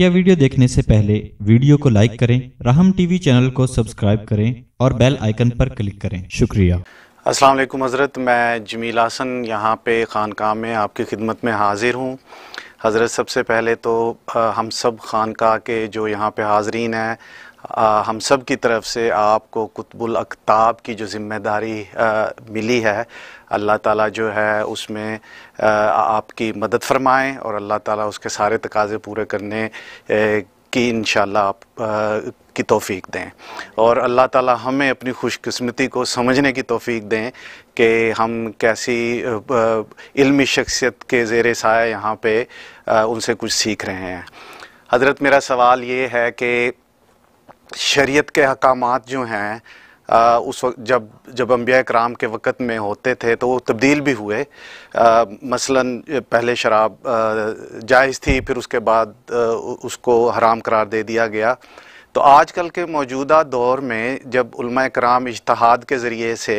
बकिया video देखने से पहले वीडियो को लाइक करें, राहम टीवी चैनल को सब्सक्राइब करें और बेल आइकन पर क्लिक करें। शुक्रिया। अस्सलाम वालेकुम हज़रत, मैं जमील हसन यहाँ पे खानका में आपकी खिदमत में हाज़िर हूँ। हज़रत, सबसे पहले तो हम सब ख़ानकाह के जो यहाँ पे हाज़रीन हैं आ, हम सब की तरफ़ से आपको कुतुबुल अकताब की जो ज़िम्मेदारी मिली है अल्लाह ताला जो है उसमें आ, आपकी मदद फरमाएँ और अल्लाह ताला उसके सारे तकाज़े पूरे करने ए, की इन आप आ, की तौफीक दें। और अल्लाह ताला हमें अपनी खुशकस्मती को समझने की तौफीक दें कि हम कैसी इल्मी शख्सियत के ज़ेर साया यहाँ पे उनसे कुछ सीख रहे हैं। हज़रत मेरा सवाल ये है कि शरीयत के अहकाम जो हैं उस वक्त जब जब अम्बिया कराम के वक़्त में होते थे तो वो तब्दील भी हुए। आ, मसलन पहले शराब जायज़ थी फिर उसके बाद आ, उसको हराम करार दे दिया गया। तो आजकल के मौजूदा दौर में जब कराम इजतहाद के ज़रिए से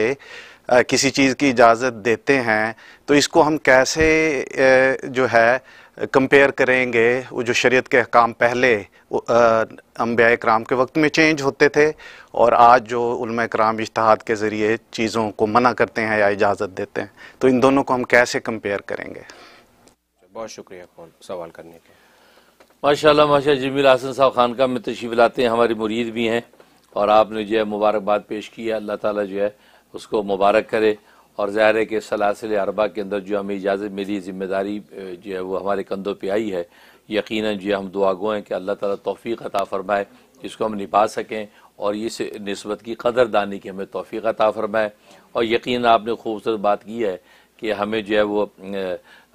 किसी चीज़ की इजाज़त देते हैं तो इसको हम कैसे जो है कंपेयर करेंगे वो जो शरीयत के अहकाम पहले अम्बिया कराम के वक्त में चेंज होते थे और आज जो उलमा कराम इश्तहाद के ज़रिए चीज़ों को मना करते हैं या इजाज़त देते हैं तो इन दोनों को हम कैसे कंपेयर करेंगे? बहुत शुक्रिया कौन सवाल करने के माशाल्लाह माशा जमील हसन साहब खानका में तशीफ लाते हैं हमारी मुरीद भी हैं और आपने जो है मुबारकबाद पेश की है अल्लाह ताला जो है उसको मुबारक करे और ज़ाहिर है कि सलासिल अरबा के अंदर जो हमें इजाज़त मिली, ज़िम्मेदारी जो है वो हमारे कंधों पर आई है यकीन जो हम दुआ गो हैं कि अल्लाह ताला तौफ़ी अता फ़रमाए, जिसको हम निभा सकें और इस नस्बत की कदरदानी की हमें तोफ़ी अता फ़रमाए। और यकीन आपने खूबसूरत बात की है कि हमें जो है वो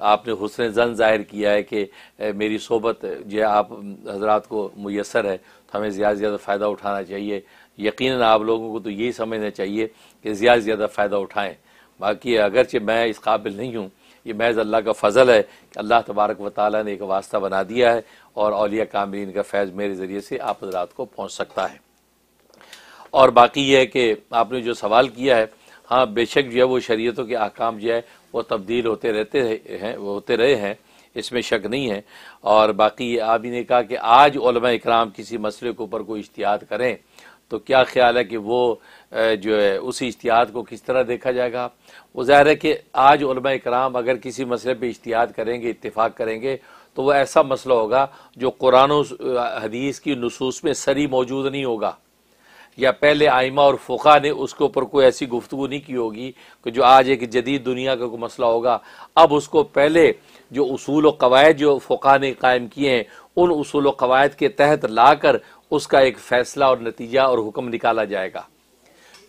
आपने हुसन जन ज़ाहिर किया है कि मेरी सोबत जो है आप, हजरात को मैसर है तो हमें ज़्यादा से ज़्यादा फ़ायदा उठाना चाहिए। यकीन आप लोगों को तो यही समझना चाहिए कि ज़्यादा से ज़्यादा फ़ायदा उठाएँ। बाकी अगरचे मैं इस काबिल नहीं हूँ। ये महज अल्लाह का फ़ज़ल है कि अल्लाह तबारक व ताली ने एक वास्ता बना दिया है और अलिया कामरीन का फैज़ मेरे ज़रिए से आप हजरात को पहुँच सकता है। और बाकी यह है कि आपने जो सवाल किया है हाँ बेशक जो है वो शरीयतों के अहकाम जो है वो तब्दील होते रहते हैं वो होते रहे हैं, इसमें शक नहीं है। और बाकी आप ही ने कहा कि आज इकराम किसी मसले के ऊपर कोई इश्तियात करें तो क्या ख्याल है कि वो जो है, उसी इश्तियात को किस तरह देखा जाएगा? वो ज़ाहिर है कि आज कराम अगर किसी मसले पर इश्तियात करेंगे इतफ़ाक़ करेंगे तो वह ऐसा मसला होगा जो कुरान हदीस की नसूस में सरी मौजूद नहीं होगा। या पहले आइमा और फ़ुका ने उसके ऊपर कोई ऐसी गुफ्तु नहीं की होगी कि जो आज एक जदीद दुनिया का कोई मसला होगा। अब उसको पहले जो उसूल कवायद जो फ़ुका ने कायम किए हैं, उन उसूल कवायद के तहत ला कर उसका एक फ़ैसला और नतीजा और हुक्म निकाला जाएगा।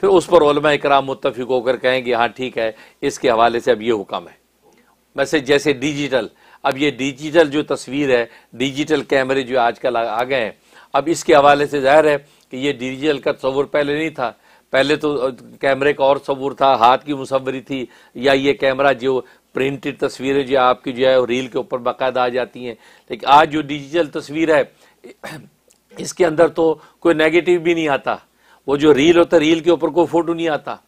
फिर उस पर कराम मुतफ़िक होकर कहेंगे हाँ ठीक है, इसके हवाले से अब ये हुक्म है। वैसे जैसे डिजिटल, अब ये डिजिटल जो तस्वीर है, डिजिटल कैमरे जो आजकल आ गए हैं, अब इसके हवाले से ज़ाहिर है कि ये डिजिटल का तस्वुर पहले नहीं था। पहले तो कैमरे का और तस्वुर था, हाथ की मुसवरी थी, या ये कैमरा जो प्रिंटेड तस्वीरें जो आपकी जो है रील के ऊपर बाकायदा आ जाती हैं। लेकिन आज जो डिजिटल तस्वीर है इसके अंदर तो कोई नेगेटिव भी नहीं आता। वो जो रील होता रील के ऊपर कोई फ़ोटो नहीं आता।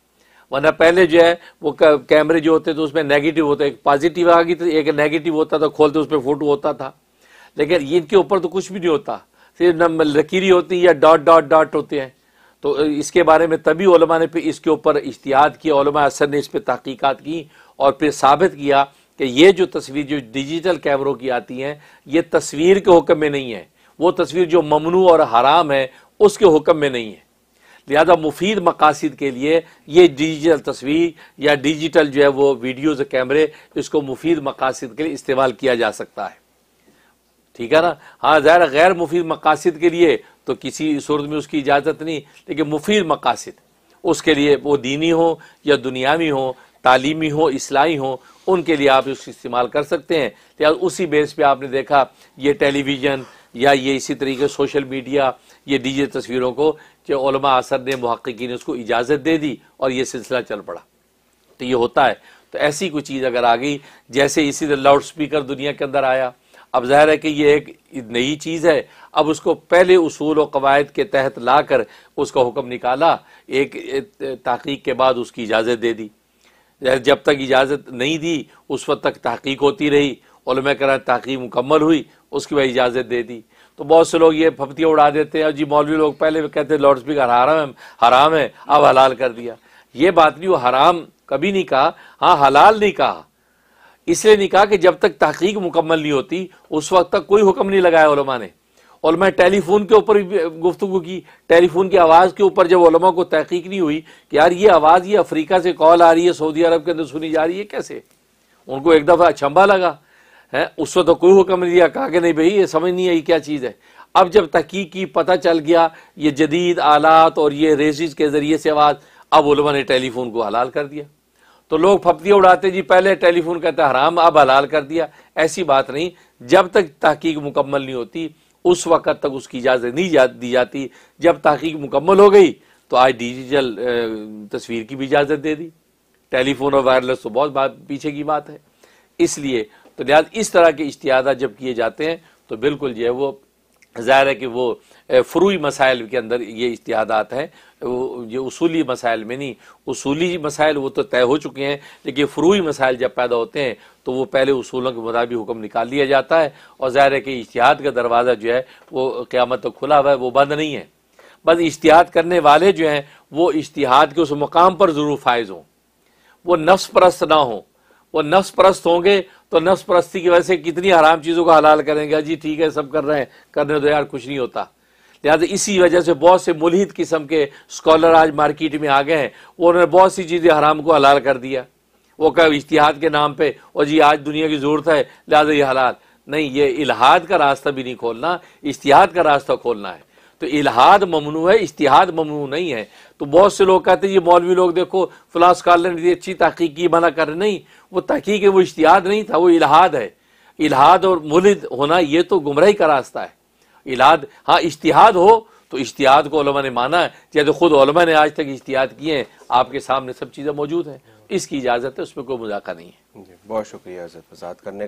वरना पहले जो है, वो कैमरे जो होते तो उसमें नेगेटिव होता, एक पॉजिटिव आ गई तो एक नेगेटिव होता था खोलते उस पर फ़ोटो होता था। लेकिन इनके ऊपर तो कुछ भी नहीं होता। सिर्फ़ न लकीरी होती या डॉट डॉट डॉट होते हैं। तो इसके बारे में तभी ने फिर इसके ऊपर इश्तियात किया असर ने इस पर तहकीक़ात की और फिर साबित किया कि ये जो तस्वीर, जो डिजिटल कैमरों की आती हैं, ये तस्वीर के हुक्म में नहीं है। वो तस्वीर जो ममनू और हराम है, उसके हुक्म में नहीं है। लिहाजा मुफीद मकासद के लिए ये डिजिटल तस्वीर या डिजिटल जो है वो वीडियोज़, कैमरे, इसको मुफीद मकासद के लिए इस्तेमाल किया जा सकता है। ठीक है ना? हाँ ज़ाहिर गैर मुफीद मकासद के लिए तो किसी सूरत में उसकी इजाज़त नहीं, लेकिन मुफीद मकासद उसके लिए वो दीनी हो या दुनियावी हो, तालीमी हो इसलाई हो, उनके लिए आप उसका इस्तेमाल कर सकते हैं। लिहाजा उसी बेस पे आपने देखा, ये टेलीविज़न या ये इसी तरीके सोशल मीडिया, ये डिजिटल तस्वीरों को जो असर ने महक्की ने उसको इजाज़त दे दी और ये सिलसिला चल पड़ा। तो ये होता है। तो ऐसी कोई चीज़ अगर आ गई, जैसे इसी तरह लाउड स्पीकर दुनिया के अंदर आया। अब ज़ाहिर है कि ये एक नई चीज़ है। अब उसको पहले उसूल और कवायद के तहत ला कर उसका हुक्म निकाला। एक तहकीक के बाद उसकी इजाज़त दे दी। जब तक इजाज़त नहीं दी, उस वक्त तक तहकीक होती रही। और करा तहकीक मुकम्मल हुई, उसकी वह इजाज़त दे दी। तो बहुत से लोग ये फपतियाँ उड़ा देते हैं। और जी, मौलवी लोग पहले कहते हैं लाउड स्पीकर हराम है हराम है, अब हलाल कर दिया। ये बात नहीं, वो हराम कभी नहीं कहा। हाँ हलाल नहीं कहा। इसलिए नहीं कहा कि जब तक तहकीक मुकम्मल नहीं होती, उस वक्त तक कोई हुक्म नहीं लगाया उलमा ने। और मैं टेलीफोन के ऊपर गुफ्तु की, टेलीफोन की आवाज़ के ऊपर जब उलमा को तहकीक नहीं हुई कि यार ये आवाज़ ये अफ्रीका से कॉल आ रही है, सऊदी अरब के अंदर सुनी जा रही है, कैसे? उनको एक दफ़ा अचंबा लगा। है? उस वक्त तो कोई हुक्म नहीं दिया कहा कि नहीं भाई ये समझ नहीं आई क्या चीज़ है। अब जब तहकीक की पता चल गया ये जदीद आलात और ये रेसिस के ज़रिए से आवाज़ अब उलमा ने टेलीफोन को हलाल कर दिया। तो लोग फपतियाँ उड़ाते जी पहले टेलीफोन कहते हराम अब हलाल कर दिया। ऐसी बात नहीं जब तक तहकीक मुकम्मल नहीं होती उस वक़्त तक उसकी इजाज़त नहीं जा, दी जाती। जब तहकीक मुकम्मल हो गई तो आज डिजिटल तस्वीर की भी इजाज़त दे दी। टेलीफोन और वायरलेस तो बहुत बात पीछे की बात है। इसलिए तो लिहाज इस तरह के इश्तियादा जब किए जाते हैं तो बिल्कुल जो है वो, ज़ाहिर है कि वो फ्रूई मसाइल के अंदर ये इश्तिहादात हैं। ये उसूली मसाइल में नहीं, उसूली मसाइल वो तो तय हो चुके हैं, लेकिन फ्रूई मसाइल जब पैदा होते हैं तो वो पहले उसूलों के मुताबिक हुक्म निकाल लिया जाता है, और ज़ाहिर है कि इश्तिहाद का दरवाज़ा जो है, वो क़्यामत तो खुला हुआ है, वो बंद नहीं है। बस इश्तिहाद करने वाले जो हैं, वो इश्तिहाद के उस मुकाम पर ज़रूर फायज हों। वो नफ्स परस्त ना हो। वो नफ्स परस्त होंगे तो नफ्स परस्ती की वजह से कितनी हराम चीज़ों को हलाल करेंगे? जी, ठीक है, सब कर रहे हैं। करने दो यार, कुछ नहीं होता। लिहाजा इसी वजह से बहुत से मुलहिद किस्म के स्कॉलर आज मार्केट में आ गए हैं। उन्होंने बहुत सी चीज़ें हराम को हलाल कर दिया। वो कह, इश्तिहाद के नाम पे, और जी, आज दुनिया की ज़रूरत है, लिहाजा ये हलाल। नहीं, ये इलाहाद का रास्ता भी नहीं खोलना, इश्तिहाद का रास्ता खोलना है। तो इलाहाद ममनू है, इश्तिहाद ममनू नहीं है। तो बहुत से लोग कहते हैं, ये मौलवी लोग देखो, फलां स्कॉलर ने अच्छी तहकीक की, मना कर नहीं, वो तहकीक है, वो इश्तिहाद नहीं था, वो इलाहाद है। इलाहाद और मुलिद होना, ये तो गुमराही का रास्ता है। इलाहाद हाँ इश्तिहाद हो तो इश्तिहाद को ने माना है। जैसे खुद ने आज तक इश्तिहाद किए हैं, आपके सामने सब चीज़ें मौजूद हैं। इसकी इजाज़त है, उसमें कोई मजाका नहीं है। बहुत शुक्रिया वजात करने